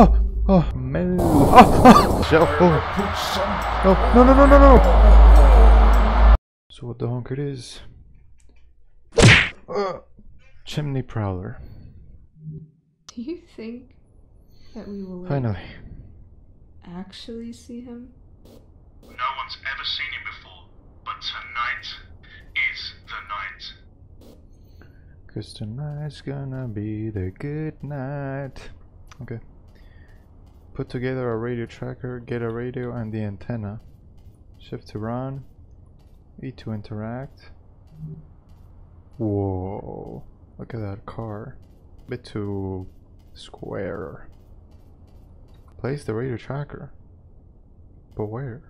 Oh! Oh! Mel. Oh! oh. Oh. Oh. No, no, no, no, no! So what the honk it is? Uh, chimney prowler. Do you think that we will Finally. actually see him? No one's ever seen him before, but tonight is the night. Cause tonight's gonna be the good night. Okay. Put together a radio tracker, get a radio and the antenna. Shift to run. E to interact. Whoa. Look at that car. Bit too square. Place the radio tracker. But where?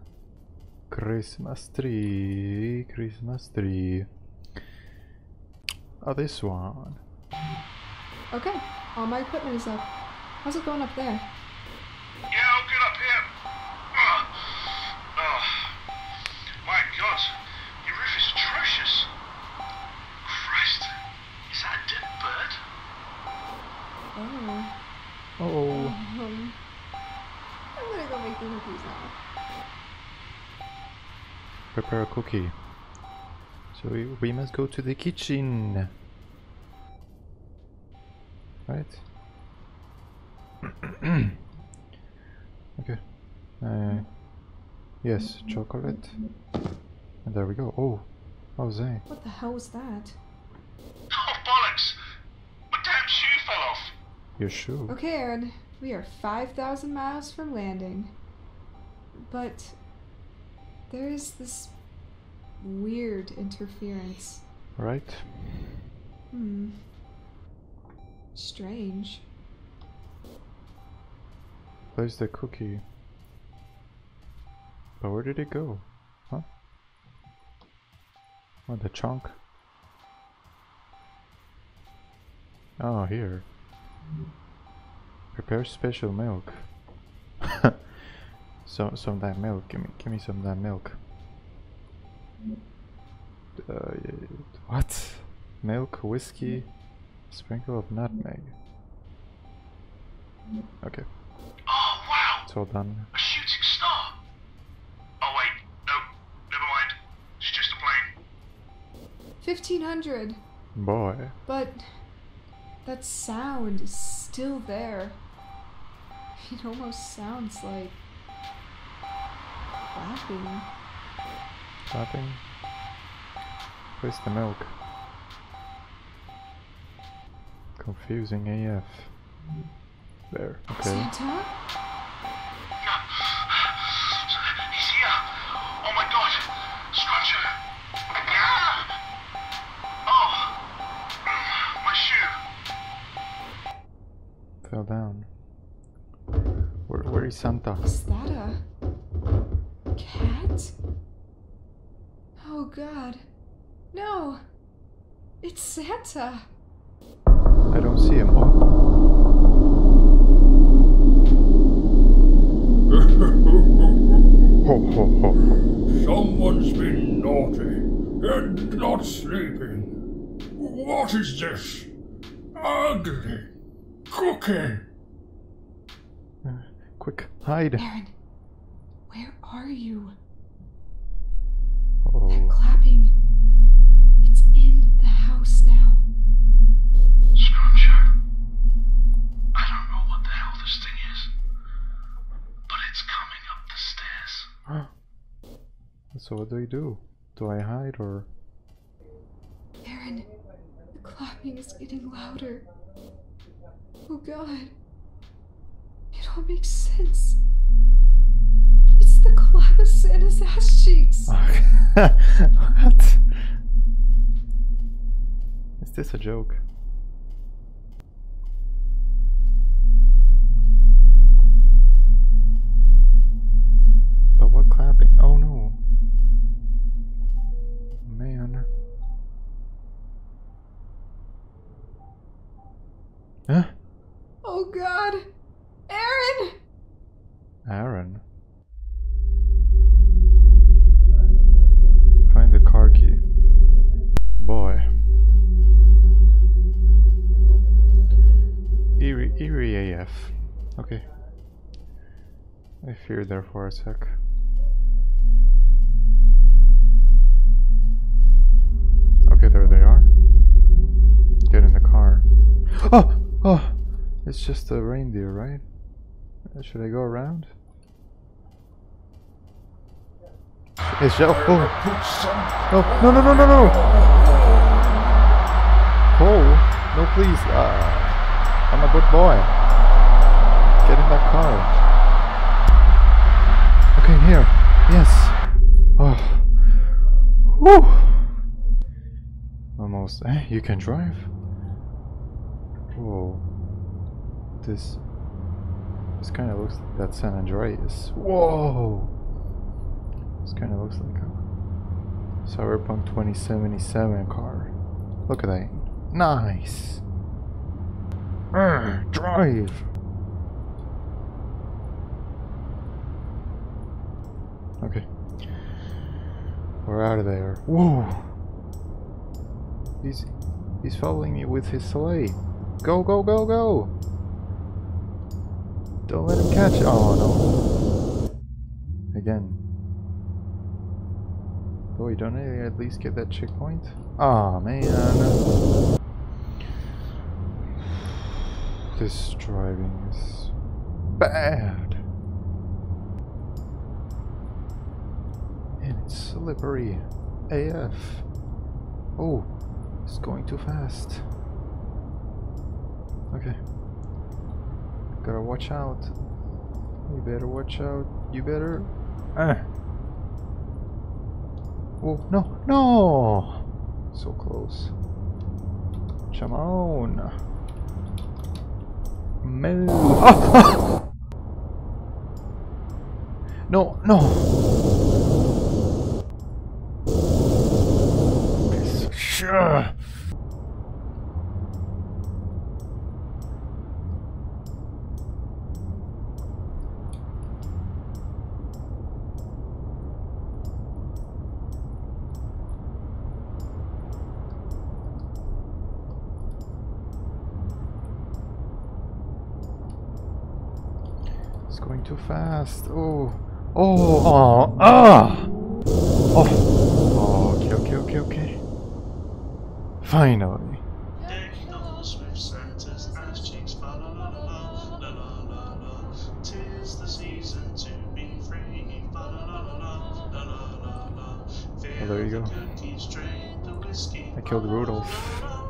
Christmas tree, Christmas tree. Oh, this one. Okay, all my equipment is up. How's it going up there? My God, your roof is atrocious. Christ, is that a dead bird? Oh. Oh. Um, I'm gonna go make the cookies now. Prepare a cookie. So we, we must go to the kitchen. Right? okay. Uh, yes, chocolate. And there we go. Oh, Jose. What the hell was that? Oh, bollocks! My damn shoe fell off. Your shoe. Okay, Aaron, we are 5,000 miles from landing. But there is this weird interference. Right? Hmm. Strange. Where's the cookie. But where did it go? Huh? Oh, the chunk. Oh, here. Prepare special milk. some some of that milk. Give me give me some of that milk. Uh, what? Milk, whiskey, sprinkle of nutmeg. Okay, Oh, wow, it's all done. a shooting star. Oh, wait, no, never mind. It's just a plane. 1500! Boy. But that sound is still there. It almost sounds like clapping. Clapping. Where's the milk? Confusing AF. There, okay. Santa? No. He's here. Oh my god. Scruncher. Fell down. Where, where is Santa? Is that a cat? Oh god. No! It's Santa! I don't see him. Oh, ho ho ho. Someone's been naughty and not sleeping. What is this? Ugly cookie. Quick, hide. Aaron, where are you? Oh, They're Clapping. It's in the house now. Scruncher. I don't know what the hell this thing is. But it's coming up the stairs. so what do I do? Do I hide or? Aaron, the clapping is getting louder. Oh god. It all makes sense. It's the clap of Santa's ass cheeks. what? Is this a joke? But what clapping? Oh no. Man. Huh? Oh god. Aaron! Aaron. Find the car key. Boy. Eerie, eerie AF. Okay. I feared there for a sec. Okay, there they are. Get in the car. Oh! Oh! It's just a reindeer, right? Uh, Should I go around? It's just. Oh! Some No! No! No! No! No! No! Cole! No, please! Uh, I'm a good boy. Get in that car. Okay, here. Yes. Oh. Whew. Almost. Eh, you can drive? Whoa. This. This kind of looks like that San Andreas. Whoa! This kind of looks like a Cyberpunk 2077 car. Look at that. Nice! Drive! Okay. We're out of there. Whoa! He's he's following me with his sleigh. Go go go go! Don't let him catch. Oh no! Again. Oh, you don't really at least get that checkpoint? Ah man. This driving is bad. And it's slippery AF. Oh, it's going too fast. Okay. Gotta watch out. You better watch out. You better. Ah. Oh, no, no! So close. Come on. Ah, ah! No, no! It's going too fast. Oh. Oh. Oh. Ah. Oh. oh okay. Okay. Okay. Okay. Finally. Oh, there you go. I killed Rudolph.